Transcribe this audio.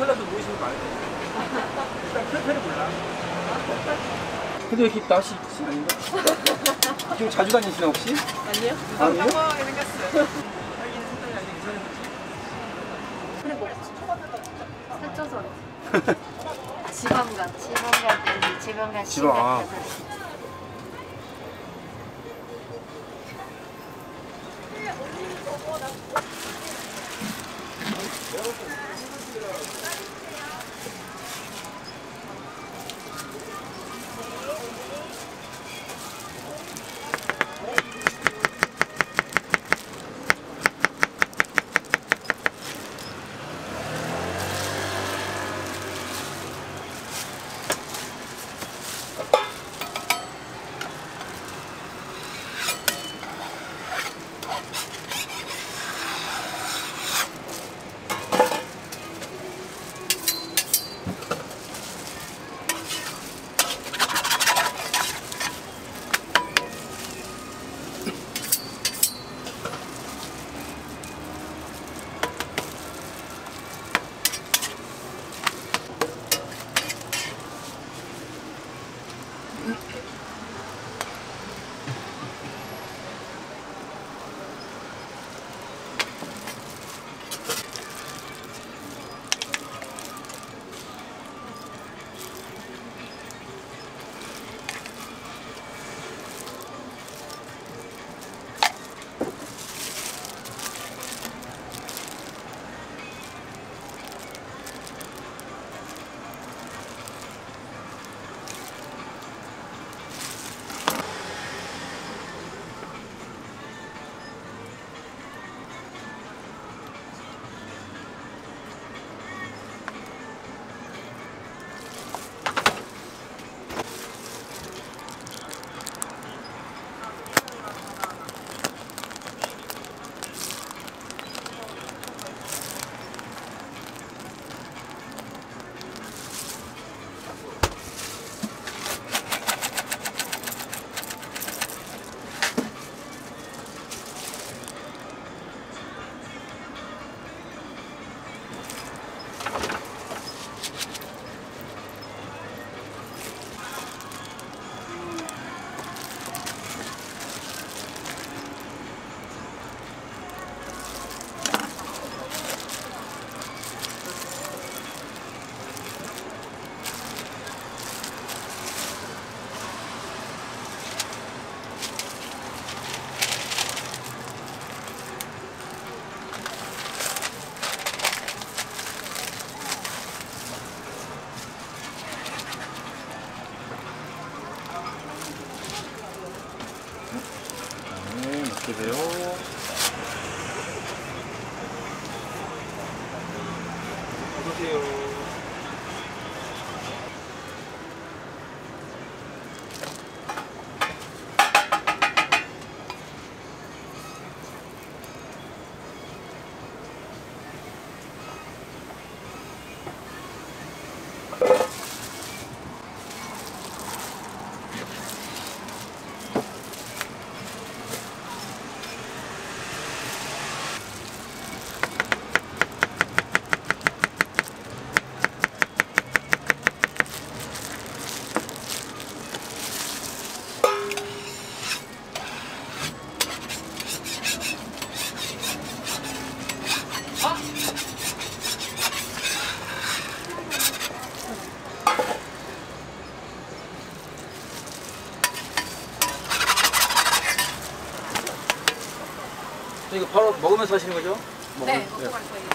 이탈리아도 모르시는 거 알죠? 일단 프레페를 몰라. 근데 왜 이렇게 낯이 있지? 아닌가? 좀 자주 다니시나 혹시? 아니요? 아니요? 깜깜하게 생겼어요. 하긴 생각이 아직 괜찮은 근데 뭐 살쪄서 지방간 지방간 때문에 지방간 지방, 아. 어서오세요. 이거 바로 먹으면서 하시는 거죠? 네, 먹으면- 먹고 갈 거예요.